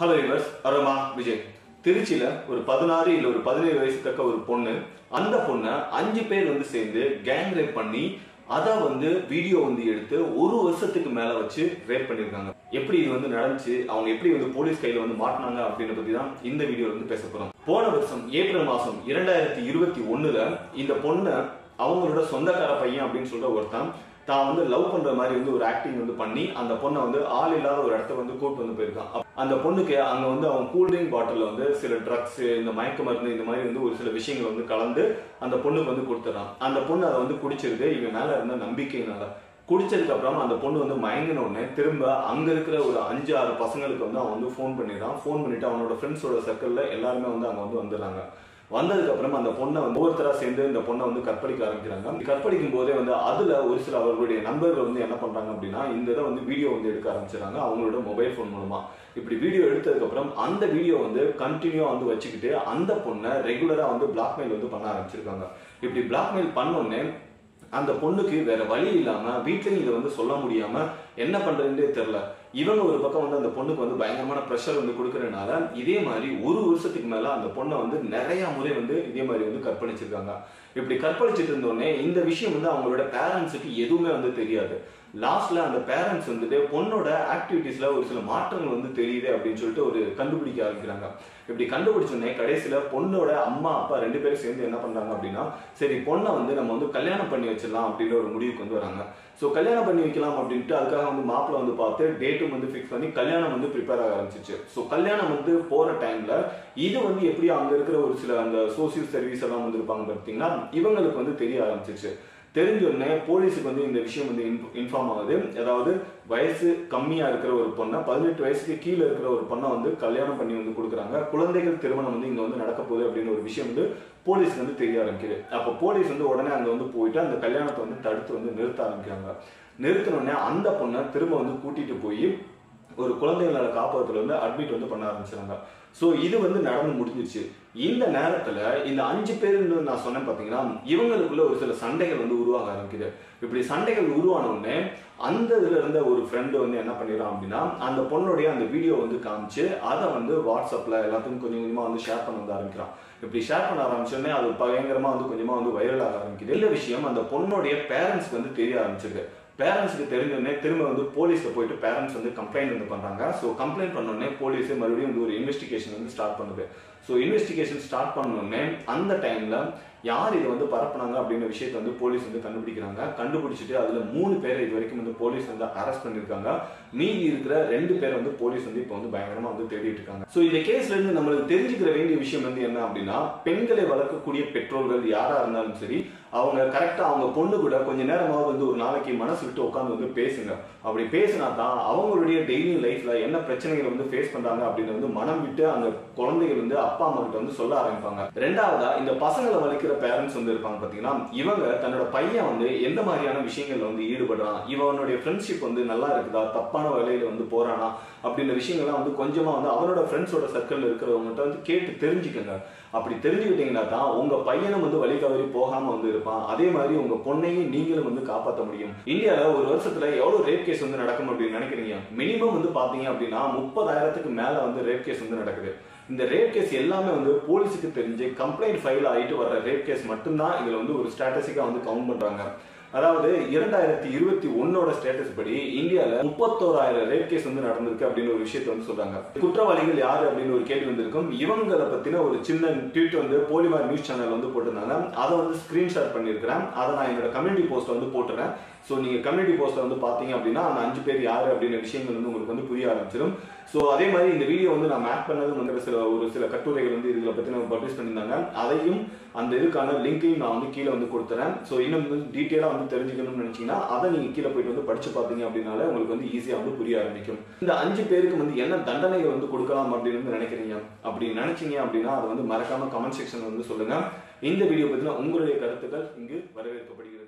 Hello viewers aroma Vijay திருச்சியில ஒரு பதினாறு இல்ல ஒரு பதினேழு வயசு தக்க ஒரு பொண்ணு. அந்த பொண்ணை அஞ்சு பேர் வந்து சேர்ந்து கேங் ரேப் பண்ணி அதை வந்து வீடியோ வந்து எடுத்து ஒரு வருஷத்துக்கு மேல வச்சு ரேப் பண்ணிருக்காங்க எப்படி இது வந்து நடந்துச்சு? அவங்க எப்படி வந்து போலீஸ் கையில வந்து மாட்டினாங்க அப்படின்னு பத்தி தான் இந்த வீடியோ வந்து பேச போறோம். போன வருஷம் ஏப்ரல் மாசம் இரண்டாயிரத்தி இருபத்தி ஒண்ணுல இந்த பொண்ணை அவங்களோட சொந்தக்கார பையன் அப்படின்னு சொல்ற ஒருத்தன் தான் வந்து லவ் பண்ற மாதிரி வந்து ஒரு ஆக்டிங் வந்து பண்ணி அந்த பொண்ணை வந்து ஆள் இல்லாத ஒரு இடத்த வந்து கூட்டு வந்து போயிருக்கான். அந்த பொண்ணுக்கு அங்கே வந்து அவன் கூல்ட்ரிங்க் பாட்டில் வந்து சில ட்ரக்ஸ் இந்த மயக்க மருந்து இந்த மாதிரி வந்து ஒரு சில விஷயங்கள் வந்து கலந்து அந்த பொண்ணுக்கு வந்து கொடுத்துறான் அந்த பொண்ணு அதை வந்து குடிச்சிருக்கு இவன் மேலே இருந்த நம்பிக்கையினால. குடிச்சதுக்கு அப்புறம் அந்த பொண்ணு வந்து மயங்கின உடனே திரும்ப அங்க இருக்கிற ஒரு அஞ்சு ஆறு பசங்களுக்கு வந்து அவன் வந்து ஃபோன் பண்ணிடுறான். ஃபோன் பண்ணிட்டு அவனோட ஃப்ரெண்ட்ஸோட சர்க்கிளில் எல்லாருமே வந்து அங்கே வந்து வந்துடுறாங்க. வந்ததுக்கு அப்புறமா அந்த பொண்ணை வந்து ஒவ்வொருத்தரா சேர்ந்து இந்த பொண்ணை வந்து கற்பழிக்க ஆரம்பிக்கிறாங்க. கற்பழிக்கும் போதே வந்து அதுல ஒரு சில அவர்களுடைய நண்பர்கள் வந்து என்ன பண்றாங்க அப்படின்னா இந்த இதை வந்து வீடியோ வந்து எடுக்க ஆரம்பிச்சிடறாங்க. அவங்களோட மொபைல் ஃபோன் மூலமா. இப்படி வீடியோ எடுத்ததுக்கு அப்புறம் அந்த வீடியோ வந்து கண்டினியூவாக வந்து வச்சுக்கிட்டு அந்த பொண்ணை ரெகுலரா வந்து பிளாக்மெயில் வந்து பண்ண ஆரம்பிச்சிருக்காங்க. இப்படி பிளாக்மெயில் பண்ணோடனே அந்த பொண்ணுக்கு வேற வழி இல்லாம வீட்லயும் இதை வந்து சொல்ல முடியாம என்ன பண்றதுன்றே தெரியல. இவங்க ஒரு பக்கம் வந்து அந்த பொண்ணுக்கு வந்து பயங்கரமான ப்ரெஷர் வந்து கொடுக்கறதுனால இதே மாதிரி ஒரு வருஷத்துக்கு மேல அந்த பொண்ணை வந்து நிறைய முறை வந்து இதே மாதிரி வந்து கற்பழிச்சிருக்காங்க. இப்படி கற்பழிச்சிட்டு இருந்தோடனே இந்த விஷயம் வந்து அவங்களோட பேரண்ட்ஸுக்கு எதுவுமே வந்து தெரியாது. லாஸ்ட்ல அந்த பேரண்ட்ஸ் வந்துட்டு பொண்ணோட ஆக்டிவிட்டீஸ்ல ஒரு சில மாற்றங்கள் வந்து தெரியுது அப்படின்னு சொல்லிட்டு ஒரு கண்டுபிடிக்க ஆரம்பிக்கிறாங்க. இப்படி கண்டுபிடிச்சோடனே கடைசியில பொண்ணோட அம்மா அப்பா ரெண்டு பேரும் சேர்ந்து என்ன பண்றாங்க அப்படின்னா சரி பொண்ணை வந்து நம்ம வந்து கல்யாணம் பண்ணி வச்சிடலாம் அப்படின்ற ஒரு முடிவுக்கு வந்து வராங்க. ஸோ கல்யாணம் பண்ணி வைக்கலாம் அப்படின்ட்டு அதுக்காக வந்து மாப்பிள்ள வந்து பார்த்து டேட்டும் வந்து ஃபிக்ஸ் பண்ணி கல்யாணம் வந்து ப்ரிப்பேர் ஆக ஆரம்பிச்சிச்சு. ஸோ கல்யாணம் வந்து போற டைம்ல இது வந்து எப்படி அங்க இருக்கிற ஒரு சில அந்த சோசியல் சர்வீஸ் எல்லாம் வந்து இருப்பாங்க பார்த்தீங்கன்னா இவங்களுக்கு வந்து தெரிய ஆரம்பிச்சிச்சு. தெரிஞ்ச உடனே போலீஸுக்கு வந்து இந்த விஷயம் வந்து இன்ஃபார்ம் ஆகுது. அதாவது வயசு கம்மியா இருக்கிற ஒரு பொண்ணை பதினெட்டு வயசுக்கு கீழே இருக்கிற ஒரு பொண்ணை வந்து கல்யாணம் பண்ணி வந்து கொடுக்குறாங்க. குழந்தைகள் திருமணம் வந்து இங்க வந்து நடக்க போகுது அப்படின்னு ஒரு விஷயம் வந்து போலீஸ்க்கு வந்து தெரிய ஆரம்பிக்குது. அப்போ போலீஸ் வந்து உடனே அங்க வந்து போயிட்டு அந்த கல்யாணத்தை வந்து தடுத்து வந்து நிறுத்த ஆரம்பிக்கிறாங்க. நிறுத்தினோடனே அந்த பொண்ணை திரும்ப வந்து கூட்டிட்டு போய் ஒரு குழந்தைகளோட காப்பகத்துல வந்து அட்மிட் வந்து பண்ண ஆரம்பிச்சாங்க ஸோ இது வந்து நடந்து முடிஞ்சிச்சு. இந்த நேரத்துல இந்த அஞ்சு பேருன்னு நான் சொன்னேன் பார்த்தீங்கன்னா இவங்களுக்குள்ள ஒரு சில சண்டைகள் வந்து உருவாக ஆரம்பிக்குது. இப்படி சண்டைகள் உருவான உடனே அந்த இதுல இருந்த ஒரு ஃப்ரெண்டு வந்து என்ன பண்ணிடுறான் அப்படின்னா அந்த பொண்ணுடைய அந்த வீடியோ வந்து காமிச்சு அதை வந்து வாட்ஸ்அப்ல எல்லாத்துக்கும் கொஞ்சம் கொஞ்சமா வந்து ஷேர் பண்ண வந்து ஆரம்பிக்கிறான். இப்படி ஷேர் பண்ண ஆரம்பிச்சோடனே அது பயங்கரமா வந்து கொஞ்சமா வந்து வைரலாக ஆரம்பிக்குது. எல்லா விஷயம் அந்த பொண்ணுடைய பேரண்ட்ஸ்க்கு வந்து தெரிய ஆரம்பிச்சிருக்கு பேரண்ட்ஸுக்கு தெரிஞ்சோடனே திரும்ப வந்து போலீஸில் போயிட்டு பேரண்ட்ஸ் வந்து கம்ப்ளைண்ட் வந்து பண்றாங்க. ஸோ கம்ப்ளைண்ட் பண்ணோடனே போலீஸ் மறுபடியும் வந்து ஒரு இன்வெஸ்டிகேஷன் வந்து ஸ்டார்ட் பண்ணுது. ஸோ இன்வெஸ்டிகேஷன் ஸ்டார்ட் பண்ணோடனே அந்த டைம்ல யார் இதை வந்து பரப்புனாங்க அப்படின்ற விஷயத்தை வந்து போலீஸ் வந்து கண்டுபிடிக்கிறாங்க. கண்டுபிடிச்சிட்டு அதுல மூணு பேரை இது வரைக்கும் வந்து போலீஸ் வந்து அரெஸ்ட் பண்ணிருக்காங்க. மீதி இருக்கிற ரெண்டு பேரை வந்து போலீஸ் வந்து இப்போ வந்து பயங்கரமாக வந்து தேடிட்டு இருக்காங்க. ஸோ இந்த கேஸ்ல இருந்து நம்மளுக்கு தெரிஞ்சுக்கிற வேண்டிய விஷயம் வந்து என்ன அப்படின்னா பெண்களை வளர்க்கக்கூடிய பெற்றோர்கள் யாராக இருந்தாலும் சரி அவங்க கரெக்டாக அவங்க பொண்ணு கூட கொஞ்ச நேரமாக வந்து ஒரு நாளைக்கு மனசு விட்டு உட்காந்து வந்து பேசுங்க. அப்படி பேசினா தான் அவங்களுடைய டெய்லி லைஃப்ல என்ன பிரச்சனைகளை வந்து ஃபேஸ் பண்றாங்க அப்படின்னு வந்து மனம் விட்டு அந்த குழந்தைகள் வந்து அப்பா அம்மா கிட்ட வந்து சொல்ல ஆரம்பிப்பாங்க. ரெண்டாவதா இந்த பசங்களை வலிக்கிற பேரண்ட்ஸ் வந்து இருப்பாங்க பாத்தீங்கன்னா இவங்க தன்னோட பையன் வந்து எந்த மாதிரியான விஷயங்கள்ல வந்து ஈடுபடுறான்? இவனுடைய ஃப்ரெண்ட்ஷிப் வந்து நல்லா இருக்குதா? தப்பான வழியில வந்து போறானா? அப்படின்ற விஷயங்கள்லாம் வந்து கொஞ்சமா வந்து அவனோட ஃப்ரெண்ட்ஸோட சர்க்கிள் இருக்கிறவங்ககிட்ட வந்து கேட்டு தெரிஞ்சுக்கோங்க. அப்படி தெரிஞ்சுக்கிட்டீங்கன்னா தான் உங்க பையனும் வந்து வழி தவறி போகாம வந்து இருப்பான் அதே மாதிரி உங்க பொண்ணையும் நீங்களும் வந்து காப்பாற்ற முடியும். இந்தியால ஒரு வருஷத்துல எவ்வளவு ரேப் கேஸ் வந்து நடக்கும் அப்படின்னு நினைக்கிறீங்க? மினிமம் வந்து பாத்தீங்க அப்படின்னா முப்பதாயிரத்துக்கு மேல வந்து ரேப் கேஸ் வந்து நடக்குது. இந்த ரேப் கேஸ் எல்லாமே வந்து போலீஸுக்கு தெரிஞ்சு கம்ப்ளைண்ட் ஃபைல் ஆகிட்டு வர ரேப் கேஸ் மட்டும்தான் இதுல வந்து ஒரு ஸ்டாட்டஸிக்கா வந்து கவுண்ட் பண்றாங்க. அதாவது இரண்டாயிரத்தி இருபத்தி ஒன்னோட ஸ்டேட்டஸ் படி இந்தியால முப்பத்தோராயிரம் ரேப் கேஸ் வந்து நடந்திருக்கு அப்படின்னு ஒரு விஷயத்தை வந்து சொல்றாங்க. குற்றவாளிகள் யாரு அப்படின்னு ஒரு கேள்வி வந்திருக்கும். இவங்களை பத்தின ஒரு சின்ன ட்வீட் வந்து போலிமார் நியூஸ் சேனல் வந்து போட்டிருந்தாங்க. அதை வந்து ஸ்கிரீன்ஷாட் பண்ணியிருக்கிறேன். அதை நான் என்னோட கம்யூனிட்டி போஸ்ட் வந்து போட்டுறேன். ஸோ நீங்க கம்யூனிட்டி போஸ்ட்ல வந்து பாத்தீங்க அப்படின்னா அந்த அஞ்சு பேர் யாரு அப்படின்ற விஷயங்கள் வந்து உங்களுக்கு வந்து புரிய ஆரம்பிச்சிடும் ஸோ அதே மாதிரி இந்த வீடியோ வந்து நான் மேக் பண்ணது வந்து சில ஒரு சில கட்டுரைகள் வந்து இதில் பற்றி நம்ம பப்ளிஷ் பண்ணியிருந்தாங்க. அதையும் அந்த இதுக்கான லிங்கையும் நான் வந்து கீழே வந்து கொடுத்துறேன். ஸோ இன்னும் வந்து டீட்டெயிலாக வந்து தெரிஞ்சுக்கணும்னு நினச்சிங்கன்னா அதை நீங்கள் கீழே போயிட்டு வந்து படிச்சு பார்த்தீங்க அப்படின்னால உங்களுக்கு வந்து ஈஸியாக வந்து புரிய ஆரம்பிக்கும். இந்த அஞ்சு பேருக்கு வந்து என்ன தண்டனைகள் வந்து கொடுக்கலாம் அப்படின்னு வந்து நினைக்கிறீங்க? அப்படி நினைச்சீங்க அப்படின்னா அதை வந்து மறக்காம கமெண்ட் செக்ஷன் வந்து சொல்லுங்க. இந்த வீடியோ பற்றினா உங்களுடைய கருத்துக்கள் இங்கு வரவேற்கப்படுகிறது.